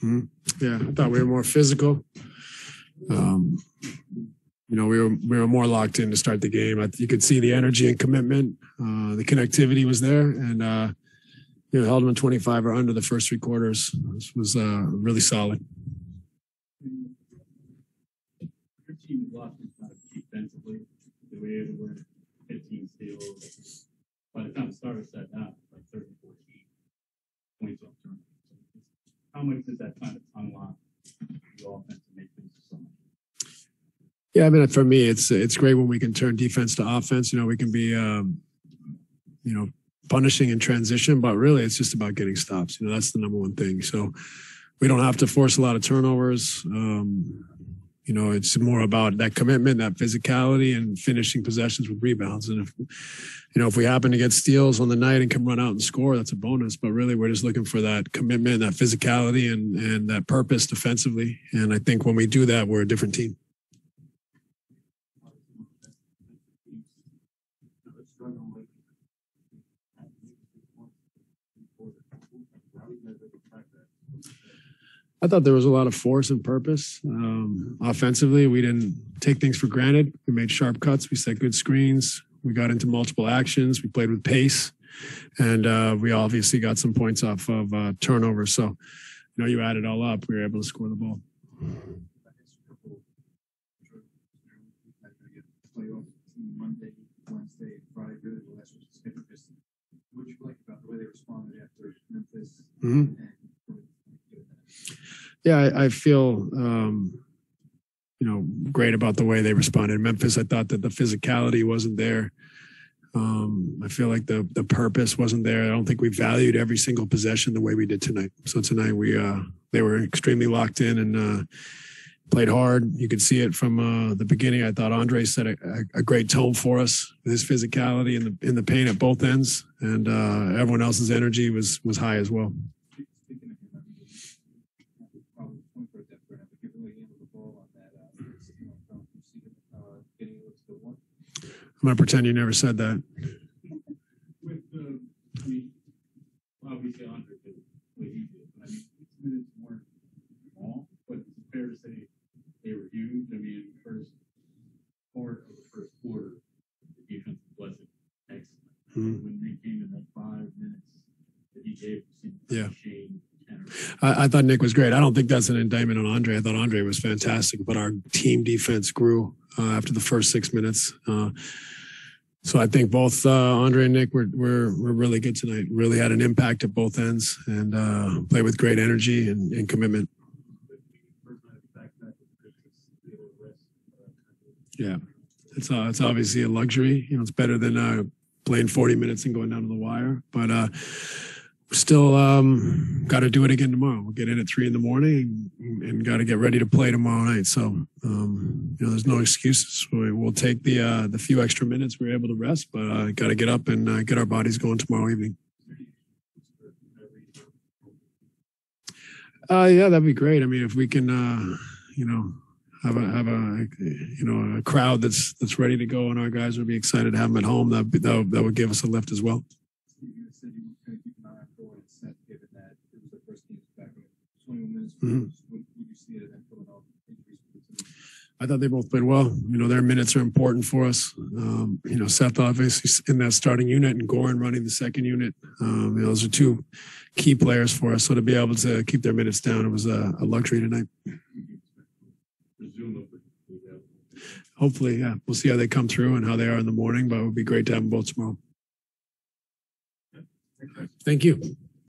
game? Yeah, I thought we were more physical. Um, you know, we were we were more locked in to start the game. I, you could see the energy and commitment. Uh, the connectivity was there, and uh, you know, held them in 25 or under the first three quarters. This was uh, really solid. Your team lost uh, defensively. They were able to win 15 steals. By the time the starter sat down, like 30, 14 points off turnovers. How much does that kind of unlock the offense to make things so much? Yeah, I mean, for me, it's it's great when we can turn defense to offense. You know, we can be, um, you know, punishing in transition, but really, it's just about getting stops. You know, that's the number one thing. So we don't have to force a lot of turnovers. Um, you know, it's more about that commitment, that physicality, and finishing possessions with rebounds. And if you know, if we happen to get steals on the night and can run out and score, that's a bonus. But really, we're just looking for that commitment, that physicality, and and that purpose defensively. And I think when we do that, we're a different team. I thought there was a lot of force and purpose. Um, offensively, we didn't take things for granted. We made sharp cuts. We set good screens. We got into multiple actions. We played with pace, and uh, we obviously got some points off of uh, turnovers. So, you know, you add it all up, we were able to score the ball. Playoff Yeah, I, I feel, um, you know, great about the way they responded. Memphis, I thought that the physicality wasn't there. Um, I feel like the the purpose wasn't there. I don't think we valued every single possession the way we did tonight. So tonight we uh, they were extremely locked in and uh, played hard. You could see it from uh, the beginning. I thought Andre set a, a, great tone for us with his physicality in the in the paint at both ends, and uh, everyone else's energy was was high as well. Speaking of him, I mean, probably point for depth right now, but given the way he handled the ball on that, uh, you know, from you see him, uh, getting it to the one. I'm gonna pretend you never said that. With the, I mean, obviously Andre did what he did, but I mean, six minutes weren't long, but it's fair to say they were huge. I mean, first part of the first quarter, the defense wasn't excellent. Mhm. When they came in that five minutes that he gave, Yeah. Shane I, I thought Nick was great. I don't think that's an indictment on Andre. I thought Andre was fantastic, but our team defense grew uh, after the first six minutes. Uh, so I think both uh, Andre and Nick were, were were really good tonight. Really had an impact at both ends and uh, played with great energy and, and commitment. Yeah, it's uh, it's obviously a luxury. You know, it's better than uh, playing 40 minutes and going down to the wire. But uh, still um, got to do it again tomorrow. We'll get in at three in the morning and, and got to get ready to play tomorrow night. So um, you know, there's no excuses. We, we'll take the uh, the few extra minutes we are able to rest, but uh, got to get up and uh, get our bodies going tomorrow evening. Uh, yeah, that'd be great. I mean, if we can, uh, you know, have a have a you know a crowd that's that's ready to go, and our guys would be excited to have them at home. That that would, that would give us a lift as well. You I thought they both played well. You know, their minutes are important for us. Um, you know, Seth obviously in that starting unit and Goran running the second unit. Um, you know, those are two key players for us. So to be able to keep their minutes down, it was a, a luxury tonight. Hopefully, yeah, we'll see how they come through and how they are in the morning. But it would be great to have them both tomorrow. Thank you.